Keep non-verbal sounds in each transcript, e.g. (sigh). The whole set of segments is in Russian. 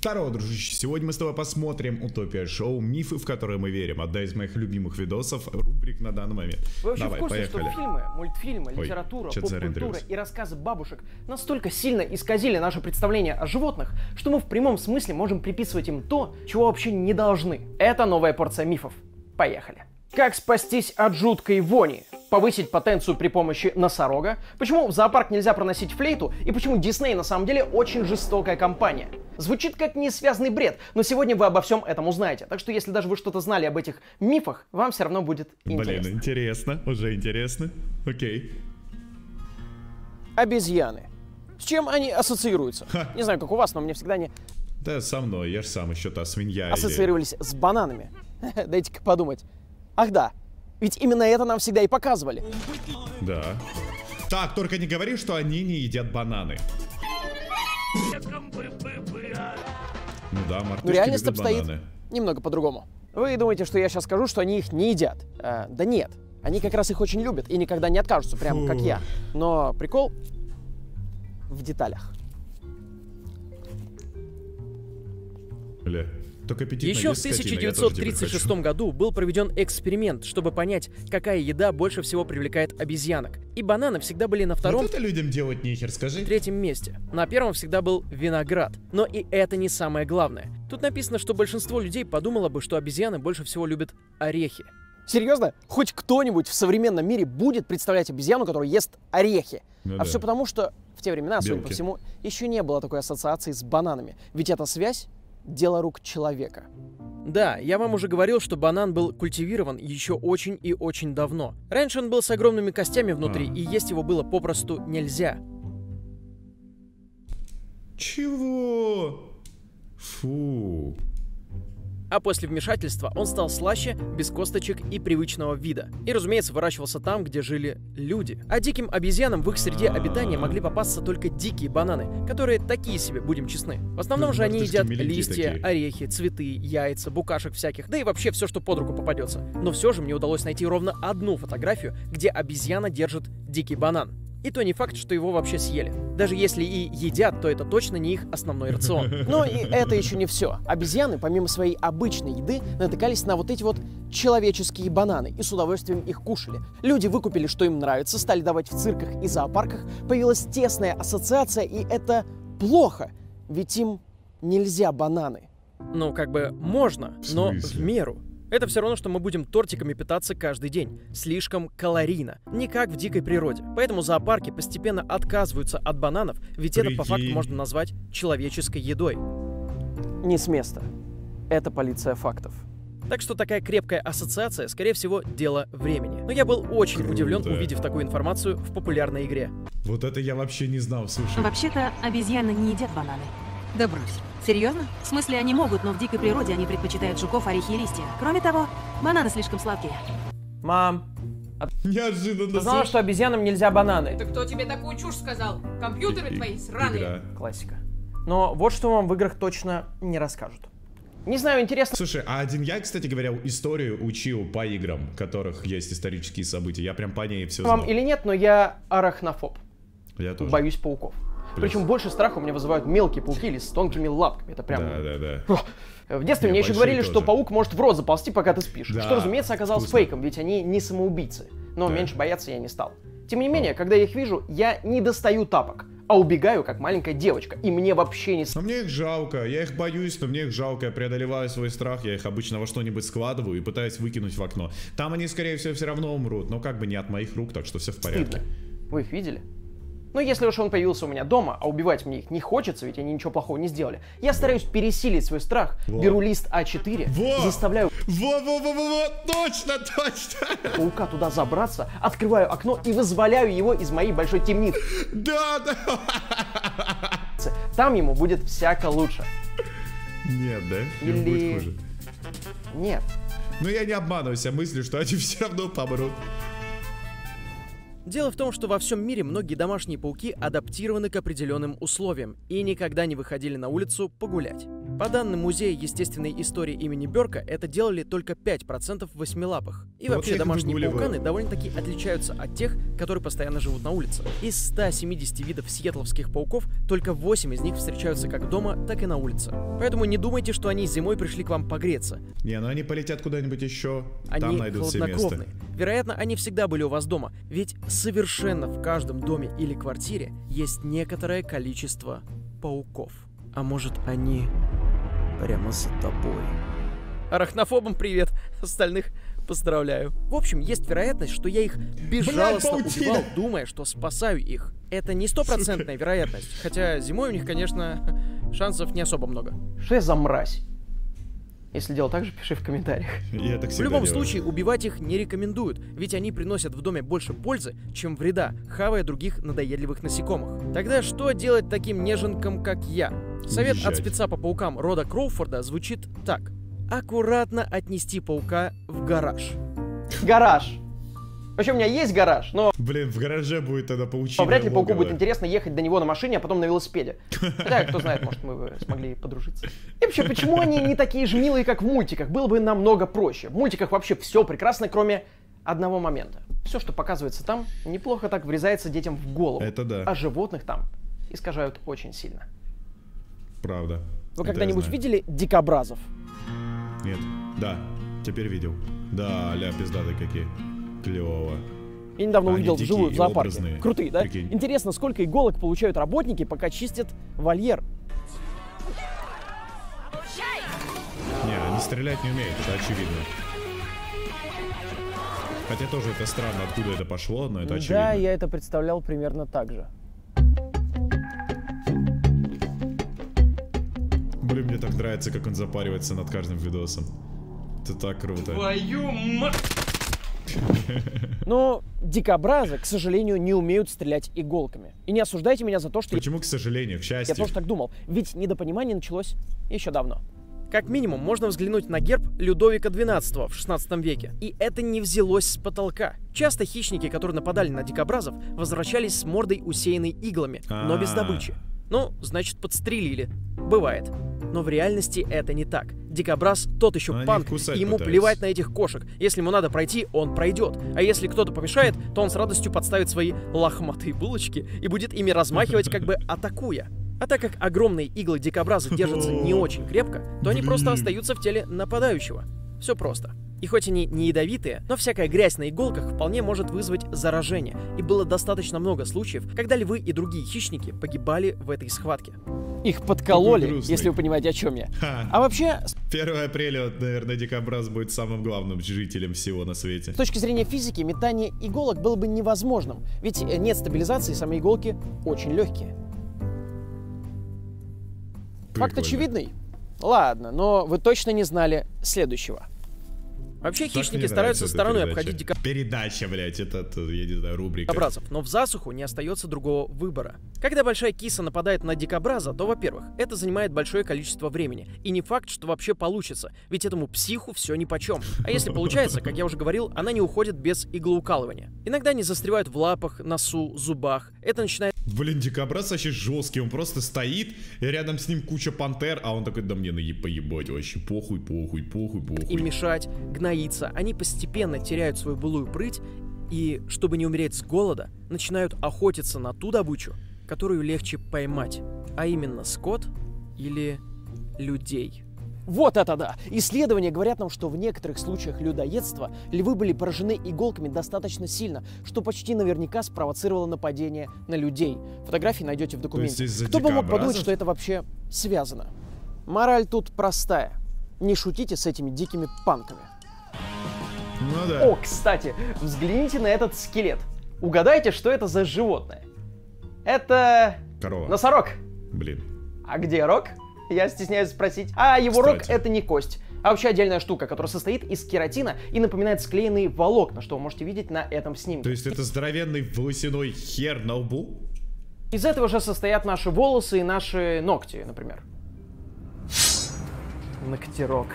Здорово, дружище. Сегодня мы с тобой посмотрим Утопия Шоу, мифы, в которые мы верим. Одна из моих любимых видосов, рубрик на данный момент. Вы вообще Давай, в курсе, поехали. что фильмы, мультфильмы, Ой, литература, поп-культура и рассказы бабушек настолько сильно исказили наше представление о животных, что мы в прямом смысле можем приписывать им то, чего вообще не должны. Это новая порция мифов. Поехали. Как спастись от жуткой вони? Повысить потенцию при помощи носорога? Почему в зоопарк нельзя проносить флейту? И почему Дисней на самом деле очень жестокая компания? Звучит как несвязный бред, но сегодня вы обо всем этом узнаете. Так что если даже вы что-то знали об этих мифах, вам все равно будет интересно. Блин, интересно, уже интересно. Окей. Обезьяны. С чем они ассоциируются? Ха. Не знаю, как у вас, но мне всегда они Да со мной, я ж сам еще та свинья. или- ассоциировались с бананами. (laughs) Дайте-ка подумать. Ах да, ведь именно это нам всегда и показывали. Да. Так, только не говори, что они не едят бананы. Ну да, мартышки Но реальность любят обстоит бананы. немного по-другому. Вы думаете, что я сейчас скажу, что они их не едят? Э, да нет. Они как раз их очень любят и никогда не откажутся, прямо как я. Но прикол в деталях. Бля, только аппетитно Еще в есть скотина, я тоже теперь 1936 хочу. году был проведен эксперимент, чтобы понять, какая еда больше всего привлекает обезьянок. И бананы всегда были на втором Вот это людям делать нехер, скажи. третьем месте. На первом всегда был виноград. Но и это не самое главное. Тут написано, что большинство людей подумало бы, что обезьяны больше всего любят орехи. Серьезно? Хоть кто-нибудь в современном мире будет представлять обезьяну, которая ест орехи? Ну а да. все потому, что в те времена, судя по Белки. всему, еще не было такой ассоциации с бананами. Ведь эта связь — дело рук человека. Да, я вам уже говорил, что банан был культивирован еще очень и очень давно. Раньше он был с огромными костями внутри, и есть его было попросту нельзя. Чего? Фу. А после вмешательства он стал слаще, без косточек и привычного вида. И, разумеется, выращивался там, где жили люди. А диким обезьянам в их среде обитания могли попасться только дикие бананы, которые такие себе, будем честны. В основном же они едят листья, такие. орехи, цветы, яйца, букашек всяких, да и вообще все, что под руку попадется. Но все же мне удалось найти ровно одну фотографию, где обезьяна держит дикий банан. И то не факт, что его вообще съели. Даже если и едят, то это точно не их основной рацион. (laughs) Но и это еще не все. Обезьяны, помимо своей обычной еды, натыкались на вот эти вот человеческие бананы и с удовольствием их кушали. Люди выкупили, что им нравится, стали давать в цирках и зоопарках, появилась тесная ассоциация, и это плохо, ведь им нельзя бананы. Ну, как бы можно, В но в меру. Это все равно, что мы будем тортиками питаться каждый день. Слишком калорийно. Не как в дикой природе. Поэтому зоопарки постепенно отказываются от бананов, ведь это по факту Прикинь. можно назвать человеческой едой. Не с места. Это полиция фактов. Так что такая крепкая ассоциация, скорее всего, дело времени. Но я был очень Круто. удивлен, увидев такую информацию в популярной игре. Вот это я вообще не знал, слушай. Вообще-то обезьяны не едят бананы. Да брось. Серьезно? В смысле, они могут, но в дикой природе они предпочитают жуков, орехи и листья. Кроме того, бананы слишком сладкие. Мам, Неожиданно. ты знала, что обезьянам нельзя бананы? Это кто тебе такую чушь сказал? Компьютеры И- твои сраные. игра. Классика. Но вот что вам в играх точно не расскажут. Не знаю, интересно, Слушай, а один я, кстати говоря, историю учил по играм, в которых есть исторические события. Я прям по ней все вам знал. или нет, но я арахнофоб. Я тоже. Боюсь пауков. Плюс. Причем больше страха у меня вызывают мелкие пауки или с тонкими лапками. Это прям... Да, да, да. В детстве Не, мне еще говорили, тоже. что паук может в рот заползти, пока ты спишь. Да, Что, разумеется, оказалось вкусно. фейком, ведь они не самоубийцы. Но Да. меньше бояться я не стал. Тем не менее, когда я их вижу, я не достаю тапок, а убегаю, как маленькая девочка. И мне вообще не Но мне их жалко, я их боюсь, но мне их жалко, я преодолеваю свой страх, я их обычно во что-нибудь складываю и пытаюсь выкинуть в окно. Там они, скорее всего, все равно умрут, но как бы не от моих рук, так что все в порядке. стыдно. Вы их видели? Но если уж он появился у меня дома, а убивать мне их не хочется, ведь они ничего плохого не сделали, я стараюсь пересилить свой страх, Во. беру лист А4, Во! заставляю Во-во-во-во, точно, точно! паука туда забраться, открываю окно и вызволяю его из моей большой темницы. Да, да! Там ему будет всяко лучше. Нет, да? Им Или- будет хуже. Нет. Но я не обманываю себя мыслью, что они все равно помрут. Дело в том, что во всем мире многие домашние пауки адаптированы к определенным условиям и никогда не выходили на улицу погулять. По данным Музея естественной истории имени Берка, это делали только 5% восьмилапых. И Вот вообще домашние пауканы довольно-таки отличаются от тех, которые постоянно живут на улице. Из 170 видов сиэтловских пауков только 8 из них встречаются как дома, так и на улице. Поэтому не думайте, что они зимой пришли к вам погреться. Не, ну они полетят куда-нибудь еще, там Они найдут себе место. Вероятно, они всегда были у вас дома, ведь совершенно в каждом доме или квартире есть некоторое количество пауков. А может, они прямо за тобой? Арахнофобам привет, остальных поздравляю. В общем, есть вероятность, что я их безжалостно паутина! убивал, думая, что спасаю их. Это не стопроцентная (laughs) вероятность, хотя зимой у них, конечно, шансов не особо много. Что я за мразь? Если делал так же, пиши в комментариях. Я так В любом делаю. случае, убивать их не рекомендуют, ведь они приносят в доме больше пользы, чем вреда, хавая других надоедливых насекомых. Тогда что делать таким неженкам, как я? Совет от Уезжать. спеца по паукам Рода Кроуфорда звучит так. Аккуратно отнести паука в гараж. Гараж. Вообще, у меня есть гараж, но Блин, в гараже будет тогда паучина. вряд ли пауку будет интересно ехать до него на машине, а потом на велосипеде. Хотя, кто знает, может, мы бы смогли подружиться. И вообще, почему они не такие же милые, как в мультиках? Было бы намного проще. В мультиках вообще все прекрасно, кроме одного момента. Все, что показывается там, неплохо так врезается детям в голову. Это да. А животных там искажают очень сильно. Правда. Вы когда-нибудь видели дикобразов? Нет. Да. Теперь видел. Да, ля, пиздаты какие. Клево. Я недавно Они увидел вживую в зоопарке. образные. Крутые, да? Прикинь. Интересно, сколько иголок получают работники, пока чистят вольер. Не, они стрелять не умеют, это очевидно. Хотя тоже это странно, откуда это пошло, но это очевидно. Да, я это представлял примерно так же. Блин, мне так нравится, как он запаривается над каждым видосом. Это так круто. Твою мать! Но дикобразы, к сожалению, не умеют стрелять иголками. И не осуждайте меня за то, что Почему, к сожалению, к я счастью? тоже так думал. Ведь недопонимание началось еще давно. Как минимум, можно взглянуть на герб Людовика XII в 16 веке. И это не взялось с потолка. Часто хищники, которые нападали на дикобразов, возвращались с мордой усеянной иглами, но без А. добычи. Ну, значит, подстрелили. Бывает. Но в реальности это не так. Дикобраз тот еще Они панк, и ему пытаются. плевать на этих кошек. Если ему надо пройти, он пройдет. А если кто-то помешает, то он с радостью подставит свои лохматые булочки и будет ими размахивать, как бы (laughs) атакуя. А так как огромные иглы дикобраза держатся не очень крепко, то они просто остаются в теле нападающего. Все просто. И хоть они не ядовитые, но всякая грязь на иголках вполне может вызвать заражение. И было достаточно много случаев, когда львы и другие хищники погибали в этой схватке. Их подкололи, если вы понимаете, о чем я. Ха. А вообще, 1 апреля, вот, наверное, дикобраз будет самым главным жителем всего на свете. с точки зрения физики, метание иголок было бы невозможным. Ведь э, нет стабилизации, сами иголки очень легкие. Факт Прикольно. очевидный? Ладно, но вы точно не знали следующего. Вообще мне хищники стараются стороной передача. обходить дикобразов. Передача, блядь, это, это, я не знаю, рубрика. дикобразов, но в засуху не остается другого выбора. Когда большая киса нападает на дикобраза, то, во-первых, это занимает большое количество времени. И не факт, что вообще получится, ведь этому психу все нипочем. А если получается, как я уже говорил, она не уходит без иглоукалывания. Иногда они застревают в лапах, носу, зубах. Это начинает Блин, дикобраз вообще жесткий, он просто стоит, и рядом с ним куча пантер, а он такой, да мне наеб- поебать вообще, похуй, похуй, похуй, похуй. им мешать, гноиться. Они постепенно теряют свою былую прыть и, чтобы не умереть с голода, начинают охотиться на ту добычу, которую легче поймать, а именно скот или людей. Вот это да! Исследования говорят нам, что в некоторых случаях людоедства львы были поражены иголками достаточно сильно, что почти наверняка спровоцировало нападение на людей. Фотографии найдете в документе. Кто бы мог подумать, что это вообще связано? Мораль тут простая. Не шутите с этими дикими панками. Ну да. О, кстати, взгляните на этот скелет. Угадайте, что это за животное? Это Корова. носорог. Блин. А где рог? Я стесняюсь спросить. А его рог это не кость, а вообще отдельная штука, которая состоит из кератина и напоминает склеенные волокна, что вы можете видеть на этом снимке. То есть это здоровенный волосяной хер на лбу? Из этого же состоят наши волосы и наши ногти, например. Ногтирог.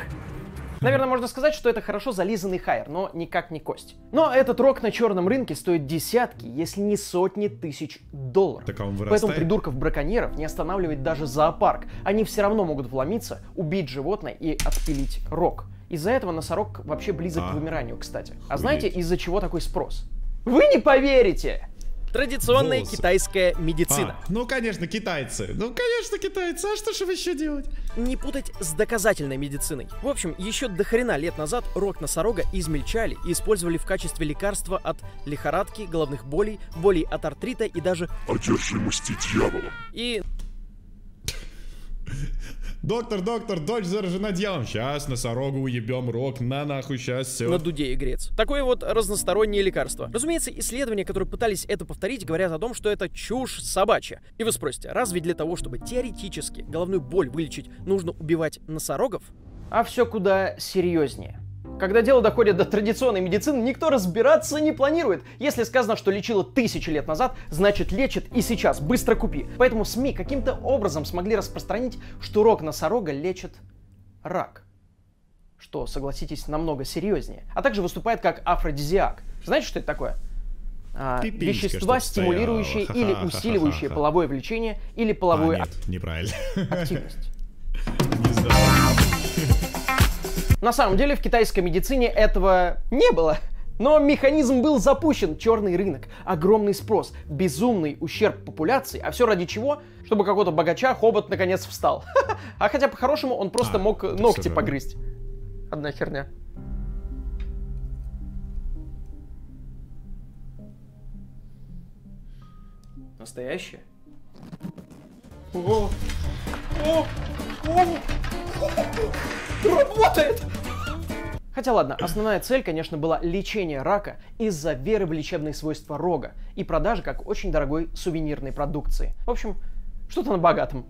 Наверное, можно сказать, что это хорошо зализанный хайер, но никак не кость. Но этот рок на черном рынке стоит десятки, если не сотни тысяч долларов. Так а он Поэтому придурков-браконьеров не останавливает даже зоопарк. Они все равно могут вломиться, убить животное и отпилить рог. Из-за этого носорог вообще близок А. к вымиранию, кстати. А знаете, из-за чего такой спрос? Вы не поверите! Традиционная Волосы. китайская медицина. А, ну, конечно, китайцы. Ну, конечно, китайцы. А что же еще делать? Не путать с доказательной медициной. В общем, еще до хрена лет назад рог носорога измельчали и использовали в качестве лекарства от лихорадки, головных болей, болей от артрита и даже... одержимости дьяволом. И Доктор, доктор, дочь заражена дьяволом. Сейчас носорогу уебем рог, на нахуй, сейчас все. на дуде и грец. Такое вот разностороннее лекарство. Разумеется, исследования, которые пытались это повторить, говорят о том, что это чушь собачья. И вы спросите, разве для того, чтобы теоретически головную боль вылечить, нужно убивать носорогов? А все куда серьезнее. Когда дело доходит до традиционной медицины, никто разбираться не планирует. Если сказано, что лечило тысячи лет назад, значит лечит и сейчас. Быстро купи. Поэтому СМИ каким-то образом смогли распространить, что рог носорога лечит рак. Что, согласитесь, намного серьезнее. А также выступает как афродизиак. Знаете, что это такое? А, вещества, стимулирующие или усиливающие половое влечение или А, половую нет, неправильно. активность. (laughs) Не знаю. На самом деле в китайской медицине этого не было. Но механизм был запущен, черный рынок, огромный спрос, безумный ущерб популяции, а все ради чего? Чтобы какого-то богача хобот наконец встал. (laughs) А хотя по-хорошему он просто А, мог ногти погрызть. Одна херня. Настоящее? О, о, о, Работает! Хотя ладно, основная цель, конечно, была лечение рака из-за веры в лечебные свойства рога и продажи как очень дорогой сувенирной продукции. В общем, что-то на богатом.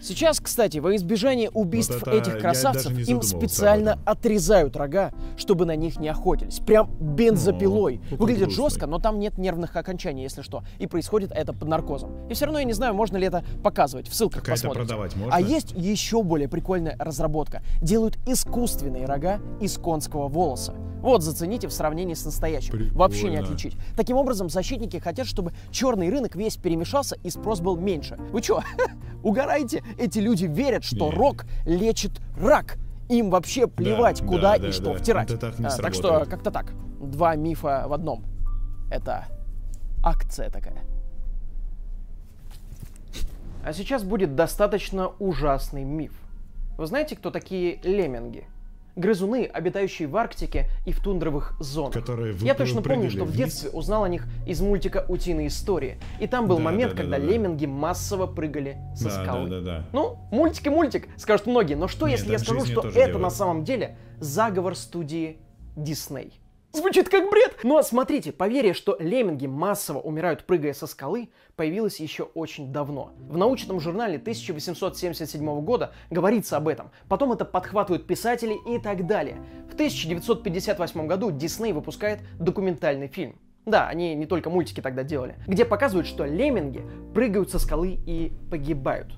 Сейчас, кстати, во избежание убийств Вот это этих красавцев им специально отрезают рога, чтобы на них не охотились. Прям бензопилой. О, какой Выглядит грустный. жестко, но там нет нервных окончаний, если что. И происходит это под наркозом. И все равно я не знаю, можно ли это показывать. В ссылках Какая-то посмотрите. продавать можно? А есть еще более прикольная разработка. Делают искусственные рога из конского волоса. Вот, зацените в сравнении с настоящим. Вообще не Прикольно. отличить. Таким образом, защитники хотят, чтобы черный рынок весь перемешался и спрос был меньше. Вы что, (laughs) угораете? Эти люди верят, что Не. рок лечит рак. Им вообще плевать, да, куда да, и что да. втирать. Это так не А, так что как-то так. Два мифа в одном. Это акция такая. А сейчас будет достаточно ужасный миф. Вы знаете, кто такие лемминги? Грызуны, обитающие в Арктике и в тундровых зонах. Которые Я выпры- точно помню, что в детстве узнал о них из мультика «Утиные истории». И там был Да, момент, да, да, когда да, да. лемминги массово прыгали со Да, скалы. да, да, да. Ну, мультик и мультик, скажут многие. Но что, Не, если я скажу, что это делают. на самом деле заговор студии Дисней? Звучит как бред! Но смотрите, поверье, что лемминги массово умирают, прыгая со скалы, появилось еще очень давно. В научном журнале 1877 года говорится об этом. Потом это подхватывают писатели и так далее. В 1958 году Дисней выпускает документальный фильм. Да, они не только мультики тогда делали, где показывают, что лемминги прыгают со скалы и погибают.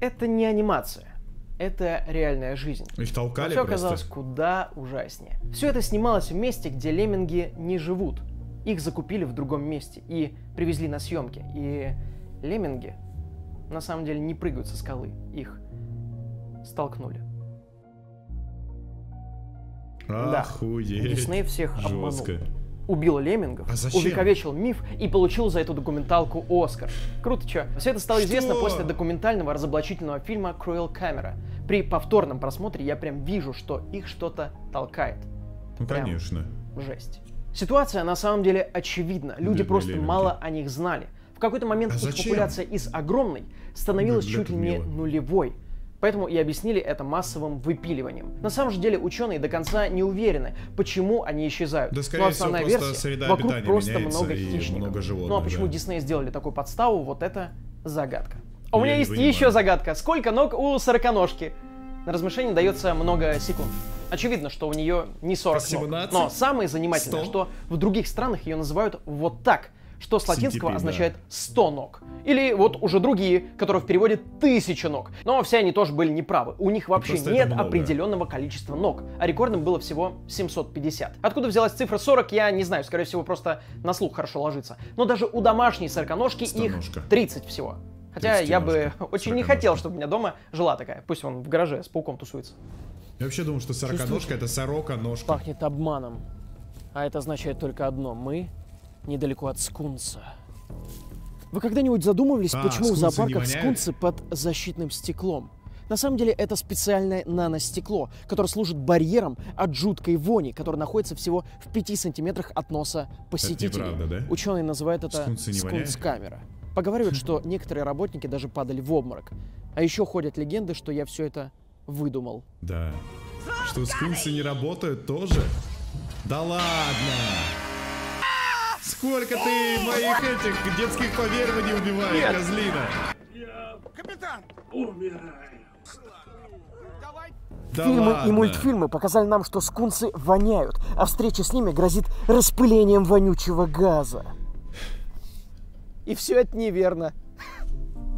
Это не анимация. Это реальная жизнь. Их толкали Все просто. оказалось куда ужаснее. Все это снималось в месте, где лемминги не живут. Их закупили в другом месте и привезли на съемки. И лемминги на самом деле не прыгают со скалы. Их столкнули. Да. Охуеть. Дисней всех обманул. Жестко. Убил леммингов, А зачем? увековечил миф и получил за эту документалку Оскар. Круто, чё? Все это стало Что? известно после документального разоблачительного фильма «Cruel Camera». При повторном просмотре я прям вижу, что их что-то толкает. Ну, Прям. конечно. Жесть. Ситуация на самом деле очевидна. Люди Бедные просто лемминги. мало о них знали. В какой-то момент А их зачем? популяция из огромной становилась чуть ли не мило. нулевой. Поэтому и объяснили это массовым выпиливанием. На самом же деле ученые до конца не уверены, почему они исчезают. Да, скорее Но всего, основная просто версия, среда вокруг просто много хищников. много животных, ну а почему да. Дисней сделали такую подставу, вот это загадка. А у меня есть понимаю. еще загадка. Сколько ног у сороконожки? На размышление дается много секунд. Очевидно, что у нее не 40 ног. 17? Но самое занимательное, 100? что в других странах ее называют вот так. Что с латинского да. означает 100 ног. Или вот уже другие, которые в переводе тысяча ног. Но все они тоже были неправы. У них вообще Просто нет определенного количества ног, а рекордным было всего 750. Откуда взялась цифра 40, я не знаю, скорее всего, просто на слух хорошо ложится. Но даже у домашней сороконожки их Стоножка. 30 всего. Хотя я бы очень не хотел, чтобы у меня дома жила такая. Пусть он в гараже с пауком тусуется. Я вообще думал, что сороконожка это сорока ножка. Пахнет обманом. А это означает только одно. Мы недалеко от скунса. Вы когда-нибудь задумывались, А, почему в зоопарках скунсы под защитным стеклом? На самом деле это специальное наностекло, которое служит барьером от жуткой вони, которая находится всего в 5 сантиметрах от носа неправда, да? Ученые называют это скунс-камера. Поговаривают, что некоторые работники даже падали в обморок. А еще ходят легенды, что я все это выдумал. Да. Что скунсы не работают тоже? Да ладно! Сколько ты моих этих детских поверований убиваешь, козлина? Да Фильмы ладно. и мультфильмы показали нам, что скунсы воняют, а встреча с ними грозит распылением вонючего газа. И все это неверно.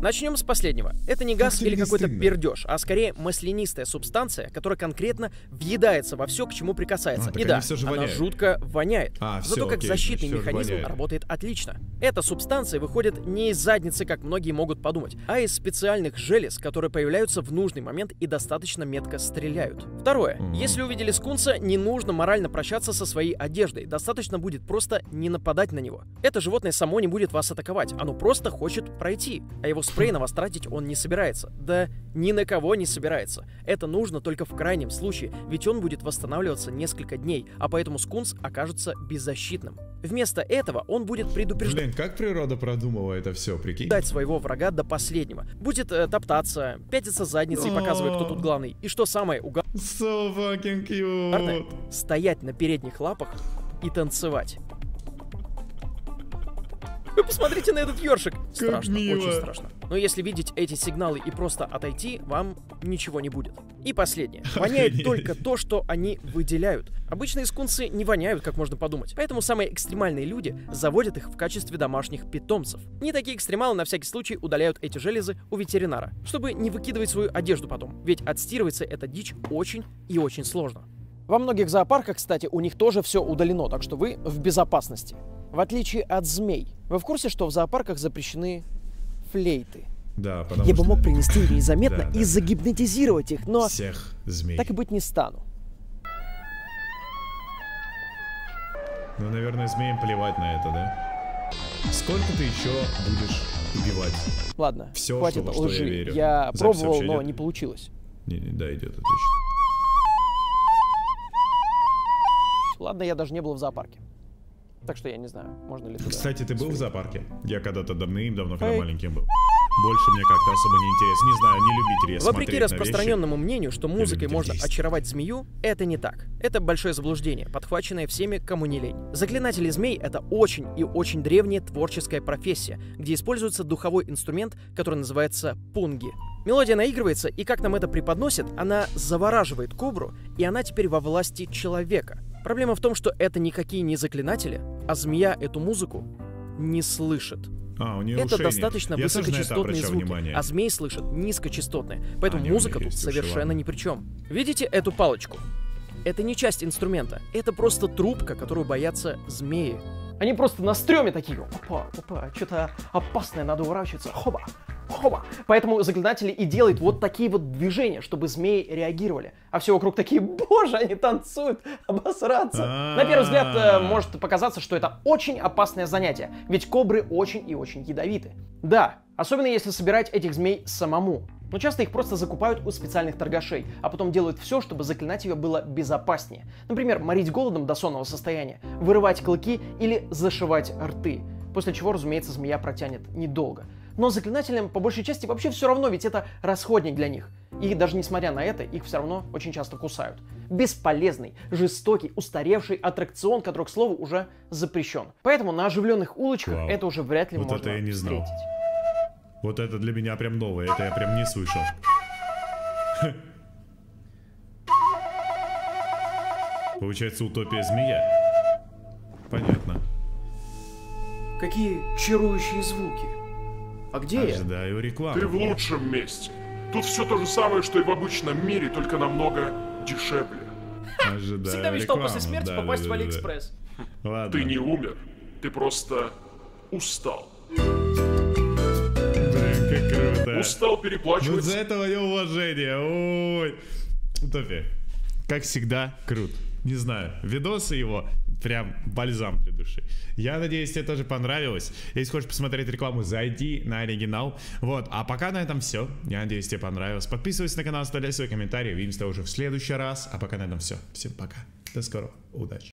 Начнем с последнего. Это не газ или какой-то пердеж, а скорее маслянистая субстанция, которая конкретно въедается во все, к чему прикасается. А, И да, она жутко воняет. А, Зато как окей, защитный механизм работает отлично. Эта субстанция выходит не из задницы, как многие могут подумать, а из специальных желез, которые появляются в нужный момент и достаточно метко стреляют. Второе. Если увидели скунса, не нужно морально прощаться со своей одеждой. Достаточно будет просто не нападать на него. Это животное само не будет вас атаковать. Оно просто хочет пройти. А его спрей на вас тратить он не собирается. Да ни на кого не собирается. Это нужно только в крайнем случае, ведь он будет восстанавливаться несколько дней, а поэтому скунс окажется беззащитным. Вместо этого он будет предупреждать Блин, как природа продумала это все, прикинь? ждать своего врага до последнего. Будет э, топтаться, пятиться задницей, показывая, кто тут главный. И что самое So fucking cute. стоять на передних лапах и танцевать. Вы посмотрите на этот ёршик. Страшно, мило. очень страшно. Но если видеть эти сигналы и просто отойти, вам ничего не будет. И последнее. (laughs) Воняет только то, что они выделяют. Обычные скунсы не воняют, как можно подумать. Поэтому самые экстремальные люди заводят их в качестве домашних питомцев. Не такие экстремалы на всякий случай удаляют эти железы у ветеринара, чтобы не выкидывать свою одежду потом. Ведь отстирывается эта дичь очень и очень сложно. Во многих зоопарках, кстати, у них тоже все удалено, так что вы в безопасности. В отличие от змей. Вы в курсе, что в зоопарках запрещены флейты? Да, потому Я бы что мог принести их (laughs) незаметно Да, да, и загипнотизировать их, но всех змей. так и быть не стану. Ну, наверное, змеям плевать на это, да? Сколько ты еще будешь убивать? Ладно, Всё, хватит что- во что я лжи. верю. Я Запись пробовал, но идет? не получилось. Не, не, да, идет, отлично. Ладно, я даже не был в зоопарке. Так что я не знаю, можно ли туда. Кстати, ты был в зоопарке? Я когда-то давным-давно, когда Эй. маленьким был. Больше мне как-то особо не интересно. Не знаю, не любитель я Вопреки смотреть распространенному мнению, что музыкой можно действий. очаровать змею, это не так. Это большое заблуждение, подхваченное всеми, кому не лень. Заклинатели змей — это очень и очень древняя творческая профессия, где используется духовой инструмент, который называется пунги. Мелодия наигрывается, и как нам это преподносит, она завораживает кобру, и она теперь во власти человека. Проблема в том, что это никакие не заклинатели, а змея эту музыку не слышит. А, у нее Это ушей нет. достаточно это высокочастотные звуки, внимание. а змей слышат низкочастотные. Поэтому А, музыка тут совершенно ни при чем. Видите эту палочку? Это не часть инструмента, это просто трубка, которую боятся змеи. Они просто на стреме такие, опа, опа, что-то опасное, надо уворачиваться, хоба, хоба. Поэтому заклинатели и делают вот такие вот движения, чтобы змеи реагировали. А все вокруг такие, боже, они танцуют, обосраться. На первый взгляд э, может показаться, что это очень опасное занятие, ведь кобры очень и очень ядовиты. Да, особенно если собирать этих змей самому. Но часто их просто закупают у специальных торгашей, а потом делают все, чтобы заклинать ее было безопаснее. Например, морить голодом до сонного состояния, вырывать клыки или зашивать рты. После чего, разумеется, змея протянет недолго. Но заклинателям по большей части вообще все равно, ведь это расходник для них. И даже несмотря на это, их все равно очень часто кусают. Бесполезный, жестокий, устаревший аттракцион, который, к слову, уже запрещен. Поэтому на оживленных улочках Вау. это уже вряд ли Вот можно это я не знал. встретить. Вот это для меня прям новое, это я прям не слышал. (laughs) Получается утопия змея. Понятно. Какие чарующие звуки. А где я? Ожидаю рекламу. Ты в лучшем месте. Тут все то же самое, что и в обычном мире, только намного дешевле. Ожидаю Всегда мечтал рекламу. после смерти Да, попасть да, в да, да. Алиэкспресс. Ладно. Ты не умер, ты просто устал. Блин, как круто. Устал Вот переплачивать. за этого неуважение. Ой. Тофи, как всегда, крут. Не знаю, видосы его прям бальзам для души. Я надеюсь, тебе тоже понравилось. Если хочешь посмотреть рекламу, зайди на оригинал. Вот, а пока на этом все. Я надеюсь, тебе понравилось. Подписывайся на канал, оставляй свои комментарии. Увидимся уже в следующий раз. А пока на этом все. Всем пока. До скорого. Удачи.